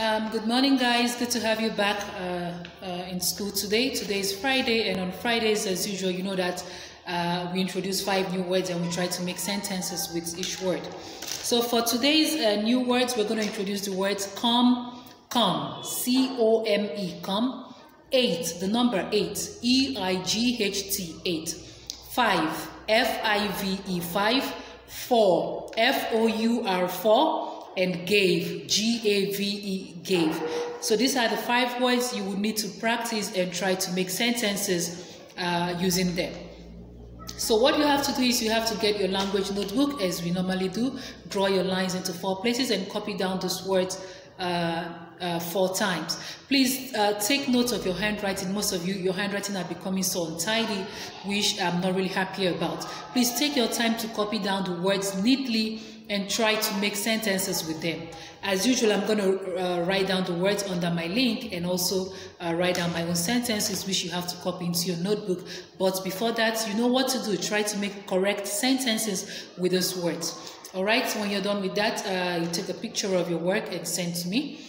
Um, good morning, guys. Good to have you back uh, uh, in school today. Today is Friday, and on Fridays, as usual, you know that uh, we introduce five new words and we try to make sentences with each word. So for today's uh, new words, we're going to introduce the words come, come, C O M E, come, eight, the number eight, E I G H T, eight, five, F I V E, five, four, F O U R, four and gave, G A V E, gave. So these are the five words you would need to practice and try to make sentences uh, using them. So what you have to do is you have to get your language notebook as we normally do, draw your lines into four places and copy down those words uh, uh, four times. Please uh, take note of your handwriting. Most of you, your handwriting are becoming so untidy, which I'm not really happy about. Please take your time to copy down the words neatly and try to make sentences with them. As usual, I'm going to uh, write down the words under my link and also uh, write down my own sentences, which you have to copy into your notebook. But before that, you know what to do. Try to make correct sentences with those words. All right, so when you're done with that, uh, you take a picture of your work and send to me.